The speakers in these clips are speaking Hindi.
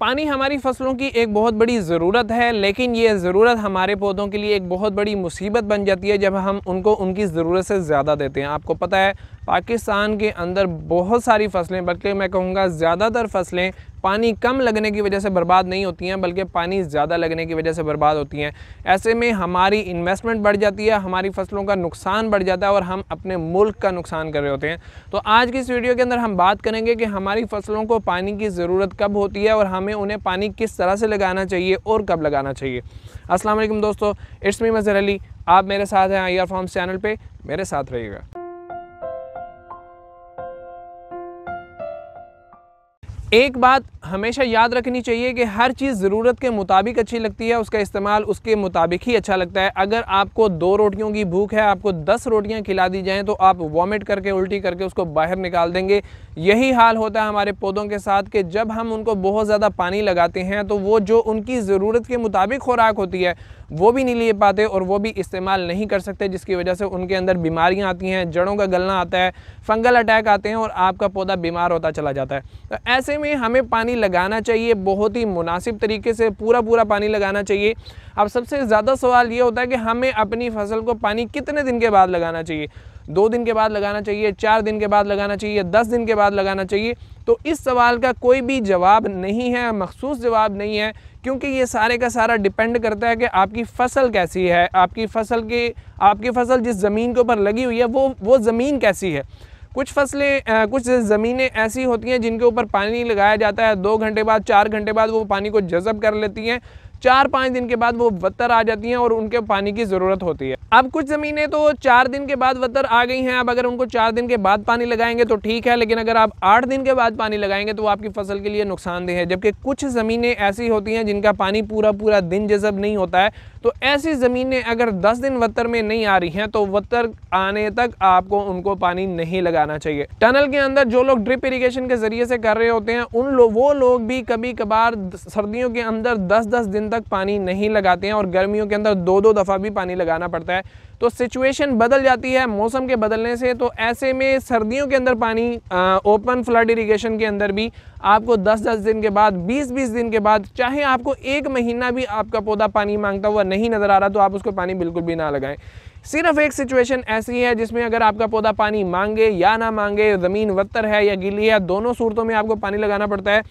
पानी हमारी फ़सलों की एक बहुत बड़ी ज़रूरत है, लेकिन ये ज़रूरत हमारे पौधों के लिए एक बहुत बड़ी मुसीबत बन जाती है जब हम उनको उनकी ज़रूरत से ज़्यादा देते हैं। आपको पता है, पाकिस्तान के अंदर बहुत सारी फ़सलें, बल्कि मैं कहूँगा ज़्यादातर फ़सलें पानी कम लगने की वजह से बर्बाद नहीं होती हैं, बल्कि पानी ज़्यादा लगने की वजह से बर्बाद होती हैं। ऐसे में हमारी इन्वेस्टमेंट बढ़ जाती है, हमारी फ़सलों का नुकसान बढ़ जाता है और हम अपने मुल्क का नुकसान कर रहे होते हैं। तो आज की इस वीडियो के अंदर हम बात करेंगे कि हमारी फ़सलों को पानी की ज़रूरत कब होती है और हमें उन्हें पानी किस तरह से लगाना चाहिए और कब लगाना चाहिए। असलम दोस्तों, इट्स मी मज़र अली। आप मेरे साथ हैं आई आर फॉर्म्स चैनल पर मेरे साथ रहिएगा। एक बात हमेशा याद रखनी चाहिए कि हर चीज़ ज़रूरत के मुताबिक अच्छी लगती है, उसका इस्तेमाल उसके मुताबिक ही अच्छा लगता है। अगर आपको दो रोटियों की भूख है, आपको दस रोटियाँ खिला दी जाएँ तो आप वॉमिट करके, उल्टी करके उसको बाहर निकाल देंगे। यही हाल होता है हमारे पौधों के साथ कि जब हम उनको बहुत ज़्यादा पानी लगाते हैं तो वो जो उनकी ज़रूरत के मुताबिक खुराक होती है वो भी नहीं ले पाते और वो भी इस्तेमाल नहीं कर सकते, जिसकी वजह से उनके अंदर बीमारियाँ आती हैं, जड़ों का गलना आता है, फंगल अटैक आते हैं और आपका पौधा बीमार होता चला जाता है। तो ऐसे में हमें पानी लगाना चाहिए, बहुत ही मुनासिब तरीके से पूरा पूरा पानी लगाना चाहिए। अब सबसे ज़्यादा सवाल ये होता है कि हमें अपनी फ़सल को पानी कितने दिन के बाद लगाना चाहिए? दो दिन के बाद लगाना चाहिए, चार दिन के बाद लगाना चाहिए, दस दिन के बाद लगाना चाहिए। तो इस सवाल का कोई भी जवाब नहीं है, मखसूस जवाब नहीं है, क्योंकि ये सारे का सारा डिपेंड करता है कि आपकी फ़सल कैसी है, आपकी फ़सल की, आपकी फ़सल जिस ज़मीन के ऊपर लगी हुई है, वो वो ज़मीन कैसी है। कुछ फ़सलें कुछ ज़मीनें ऐसी होती हैं जिनके ऊपर पानी लगाया जाता है, दो घंटे बाद, चार घंटे बाद वो पानी को जज़ब कर लेती हैं। चार पाँच दिन के बाद वो वत्तर आ जाती हैं और उनके पानी की ज़रूरत होती है। अब कुछ ज़मीनें तो चार दिन के बाद वत्तर आ गई हैं। अब अगर उनको चार दिन के बाद पानी लगाएँगे तो ठीक है, लेकिन अगर आप आठ दिन के बाद पानी लगाएँगे तो आपकी फ़सल के लिए नुकसानदेह है। जबकि कुछ ज़मीनें ऐसी होती हैं जिनका पानी पूरा पूरा दिन जज़ब नहीं होता है तो ऐसी ज़मीनें अगर दस दिन वत्तर में नहीं आ रही हैं तो वत्तर आने तक आपको उनको पानी नहीं लगाना चाहिए। टनल के अंदर जो लोग ड्रिप इरीगेशन के ज़रिए से कर रहे होते हैं, उन लोग वो लोग भी कभी कभार सर्दियों के अंदर दस दस दिन तक पानी नहीं लगाते हैं और गर्मियों के अंदर दो दो दफ़ा भी पानी लगाना पड़ता है। तो सिचुएशन बदल जाती है, मौसम के बदलने से तो ऐसे में सर्दियों के अंदर पानी ओपन फ्लड इरीगेशन के अंदर भी आपको 10-10 दिन के बाद 20-20 दिन के बाद, चाहे आपको एक महीना भी आपका पौधा पानी माँगता हुआ नहीं नज़र आ रहा तो आप उसको पानी बिल्कुल भी ना लगाएँ। सिर्फ़ एक सिचुएशन ऐसी है जिसमें अगर आपका पौधा पानी मांगे या ना मांगे, ज़मीन वत्तर है या गिली है, दोनों सूरतों में आपको पानी लगाना पड़ता है।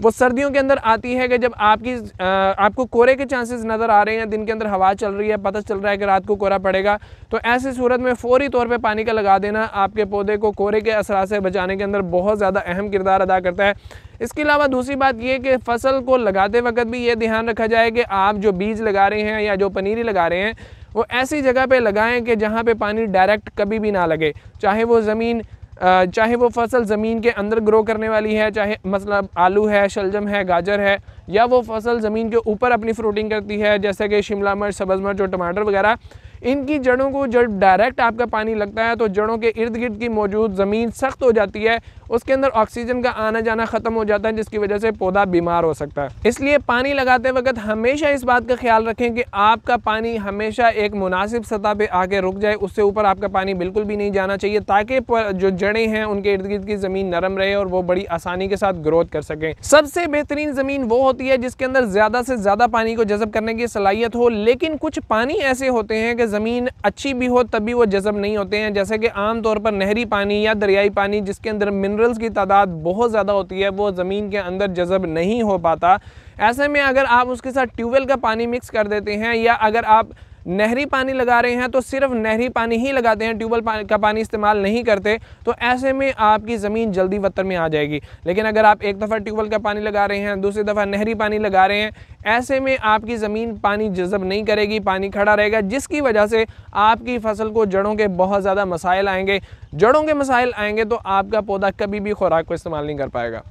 वो सर्दियों के अंदर आती है कि जब आपकी आपको कोहरे के चांसेस नज़र आ रहे हैं, दिन के अंदर हवा चल रही है, पता चल रहा है कि रात को कोरा पड़ेगा तो ऐसी सूरत में फौरी तौर पे पानी का लगा देना आपके पौधे को कोरे के असरा से बचाने के अंदर बहुत ज़्यादा अहम किरदार अदा करता है। इसके अलावा दूसरी बात यह कि फ़सल को लगाते वक्त भी ये ध्यान रखा जाए कि आप जो बीज लगा रहे हैं या जो पनीरी लगा रहे हैं, वो ऐसी जगह पे लगाएँ कि जहाँ पे पानी डायरेक्ट कभी भी ना लगे, चाहे वो ज़मीन चाहे वो फ़सल ज़मीन के अंदर ग्रो करने वाली है, चाहे मतलब आलू है, शलजम है, गाजर है, या वो फ़सल ज़मीन के ऊपर अपनी फ्रूटिंग करती है, जैसे कि शिमला मिर्च, सब्ज़ मिर्च और टमाटर वगैरह, इनकी जड़ों को जब डायरेक्ट आपका पानी लगता है तो जड़ों के इर्द गिर्द की मौजूद ज़मीन सख्त हो जाती है उसके अंदर ऑक्सीजन का आना जाना ख़त्म हो जाता है, जिसकी वजह से पौधा बीमार हो सकता है। इसलिए पानी लगाते वक्त हमेशा इस बात का ख्याल रखें कि आपका पानी हमेशा एक मुनासिब सतह पे आके रुक जाए, उससे ऊपर आपका पानी बिल्कुल भी नहीं जाना चाहिए, ताकि जो जड़ें हैं, उनके इर्द गिर्द की ज़मीन नरम रहे और वो बड़ी आसानी के साथ ग्रोथ कर सकें। सबसे बेहतरीन ज़मीन वो होती है, जिसके अंदर ज़्यादा से ज़्यादा पानी को जज़ब करने की सलाहियत हो, लेकिन कुछ पानी ऐसे होते हैं कि ज़मीन अच्छी भी हो तभी वो जज़ब नहीं होते हैं। जैसे कि आमतौर पर नहरी पानी या दरियाई पानी, जिसके अंदर मिनरल्स की तादाद बहुत ज़्यादा होती है, वो ज़मीन के अंदर जज़ब नहीं हो पाता। ऐसे में अगर आप उसके साथ ट्यूबवेल का पानी मिक्स कर देते हैं या अगर आप नहरी पानी लगा रहे हैं तो सिर्फ़ नहरी पानी ही लगाते हैं, ट्यूबवेल का पानी इस्तेमाल नहीं करते तो ऐसे में आपकी ज़मीन जल्दी वत्तर में आ जाएगी। लेकिन अगर आप एक दफ़ा ट्यूबवेल का पानी लगा रहे हैं, दूसरी दफ़ा नहरी पानी लगा रहे हैं ऐसे में आपकी ज़मीन पानी जज़ब नहीं करेगी, पानी खड़ा रहेगा, जिसकी वजह से आपकी फ़सल को जड़ों के बहुत ज़्यादा मसाइल आएँगे। जड़ों के मसाइल आएँगे तो आपका पौधा कभी भी खुराक को इस्तेमाल नहीं कर पाएगा।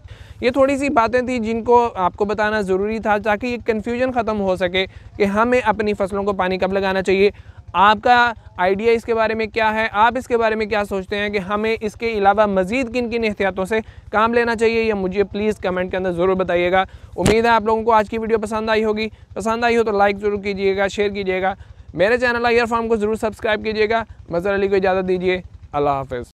ये थोड़ी सी बातें थी जिनको आपको बताना ज़रूरी था ताकि ये कन्फ्यूज़न ख़त्म हो सके कि हमें अपनी फ़सलों को पानी कब लगाना चाहिए। आपका आइडिया इसके बारे में क्या है? आप इसके बारे में क्या सोचते हैं कि हमें इसके अलावा मज़ीद किन किन एहतियातों से काम लेना चाहिए? या मुझे प्लीज़ कमेंट के अंदर ज़रूर बताइएगा। उम्मीद है आप लोगों को आज की वीडियो पसंद आई होगी। पसंद आई हो तो लाइक ज़रूर कीजिएगा शेयर कीजिएगा। मेरे चैनल आयर फार्म को ज़रूर सब्सक्राइब कीजिएगा। मज़र अली को इजाज़त दीजिए। अल्लाह हाफ़